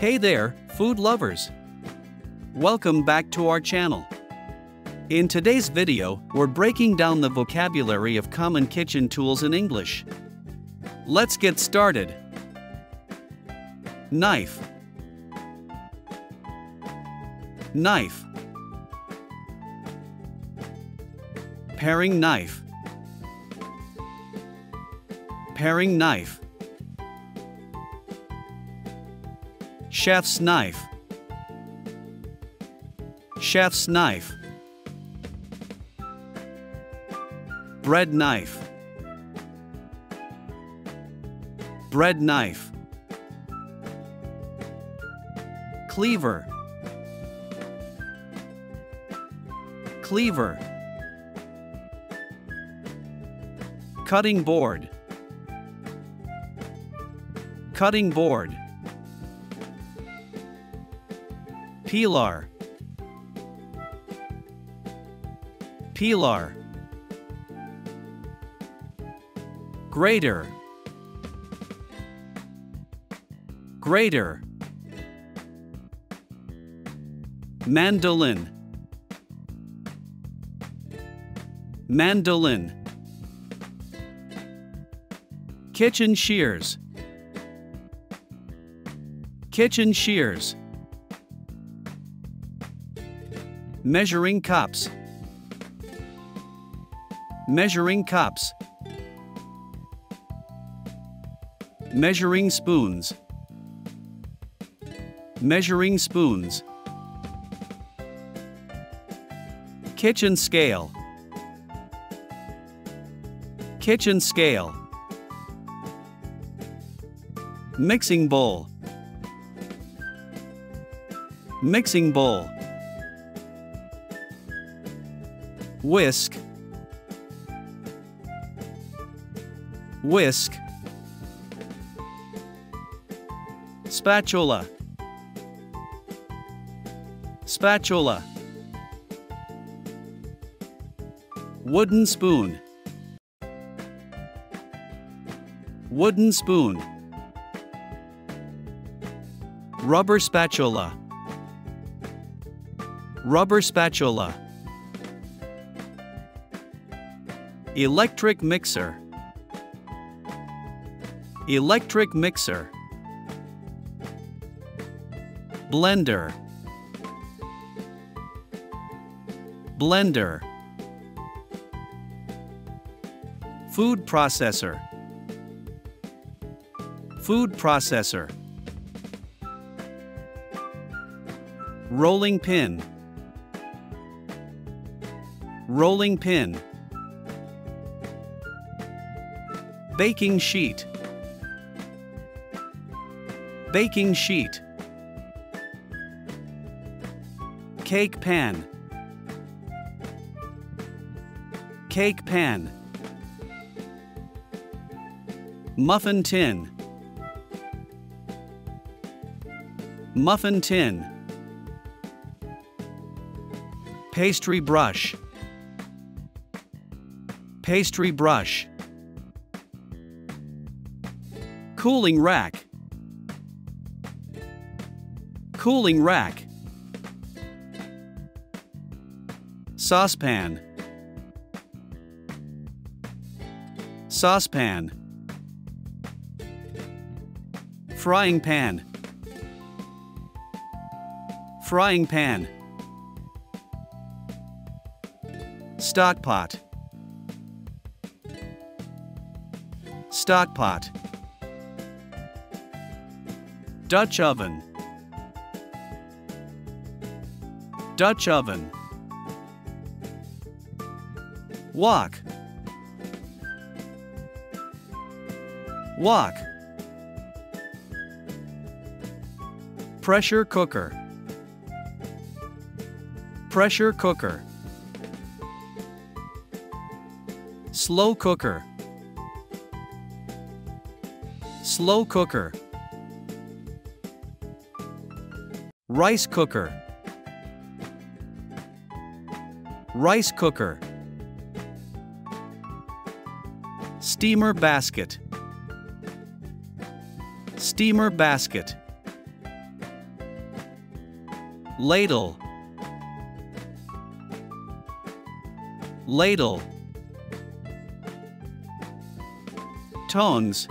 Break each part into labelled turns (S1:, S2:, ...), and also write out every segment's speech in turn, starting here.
S1: Hey there, food lovers! Welcome back to our channel. In today's video, we're breaking down the vocabulary of common kitchen tools in English. Let's get started. Knife Knife Paring knife Paring knife Chef's knife. Chef's knife. Bread knife. Bread knife. Cleaver. Cleaver. Cutting board. Cutting board Peeler Pilar. Grater Grater Mandolin. Mandolin. Kitchen shears. Kitchen shears Measuring cups. Measuring cups. Measuring spoons. Measuring spoons. Kitchen scale. Kitchen scale. Mixing bowl. Mixing bowl Whisk. Whisk. Spatula. Spatula. Wooden spoon. Wooden spoon. Rubber spatula. Rubber spatula Electric mixer. Electric mixer. Blender. Blender. Food processor. Food processor. Rolling pin. Rolling pin Baking sheet. Baking sheet. Cake pan. Cake pan. Muffin tin. Muffin tin. Pastry brush. Pastry brush Cooling rack. Cooling rack. Saucepan. Saucepan. Frying pan. Frying pan. Stock pot. Stock pot Dutch oven. Dutch oven. Wok. Wok. Pressure cooker. Pressure cooker. Slow cooker. Slow cooker Rice cooker. Rice cooker. Steamer basket. Steamer basket. Ladle. Ladle. Tongs.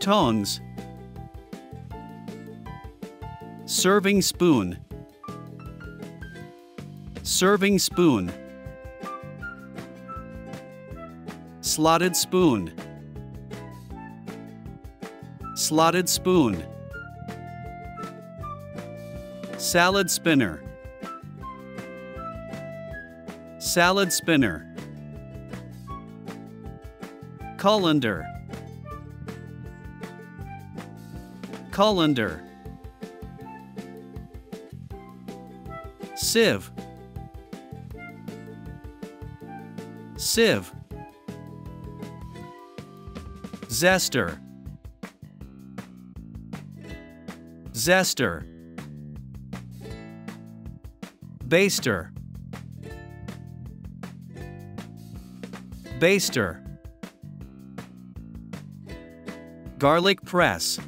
S1: Tongs serving spoon. Serving spoon. Slotted spoon. Slotted spoon. Salad spinner. Salad spinner. Colander. Colander sieve sieve zester. Zester. Baster. Baster. Garlic press.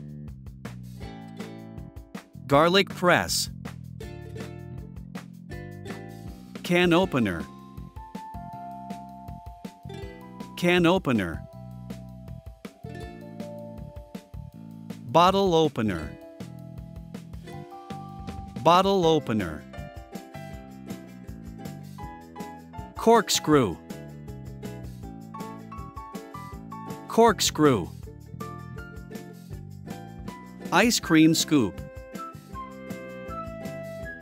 S1: Garlic press can opener. Can opener. Bottle opener. Bottle opener. Corkscrew. Corkscrew. Ice cream scoop.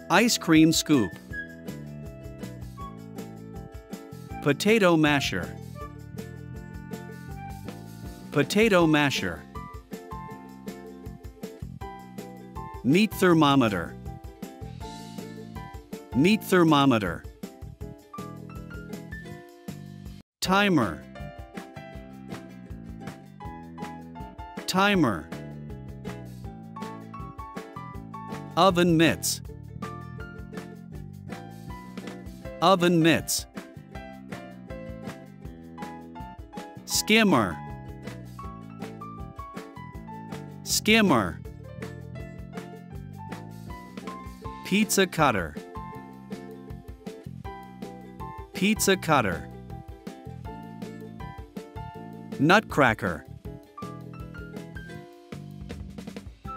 S1: Ice cream scoop potato masher. Potato masher. Meat thermometer. Meat thermometer. Timer. Timer. Oven mitts. Oven mitts skimmer. Skimmer. Pizza cutter. Pizza cutter. Nutcracker.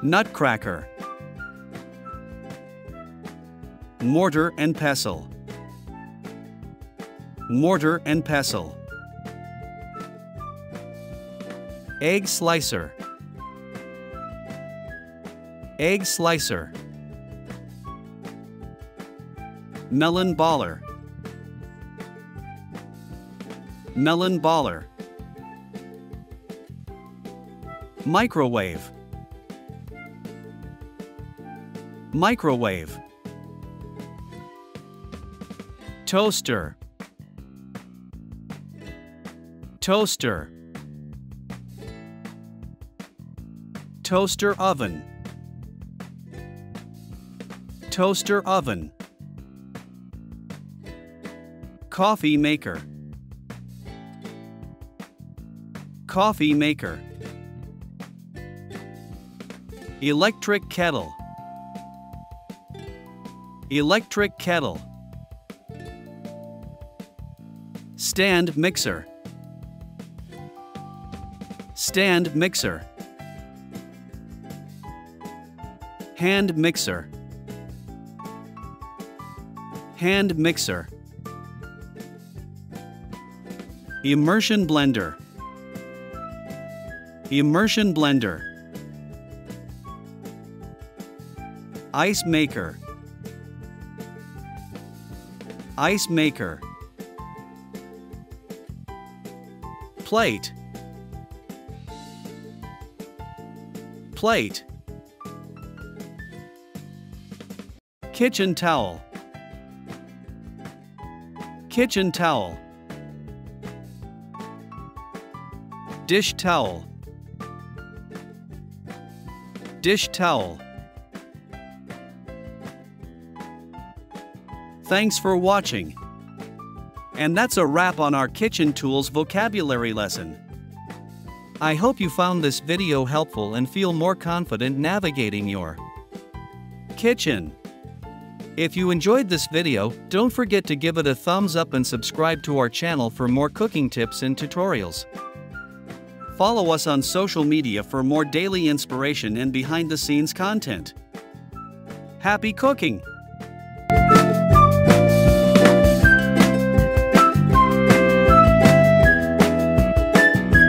S1: Nutcracker. Mortar and pestle. Mortar and pestle egg slicer. Egg slicer. Melon baller. Melon baller. Microwave. Microwave. Toaster. Toaster toaster oven. Toaster oven. Coffee maker. Coffee maker. Electric kettle. Electric kettle. Stand mixer. Stand mixer hand mixer. Hand mixer. Immersion blender. Immersion blender. Ice maker. Ice maker. Plate. Plate kitchen towel kitchen towel dish towel dish towel Thanks for watching. And that's a wrap on our kitchen tools vocabulary lesson. I hope you found this video helpful and feel more confident navigating your kitchen. If you enjoyed this video, don't forget to give it a thumbs up and subscribe to our channel for more cooking tips and tutorials. Follow us on social media for more daily inspiration and behind the scenes content. Happy cooking!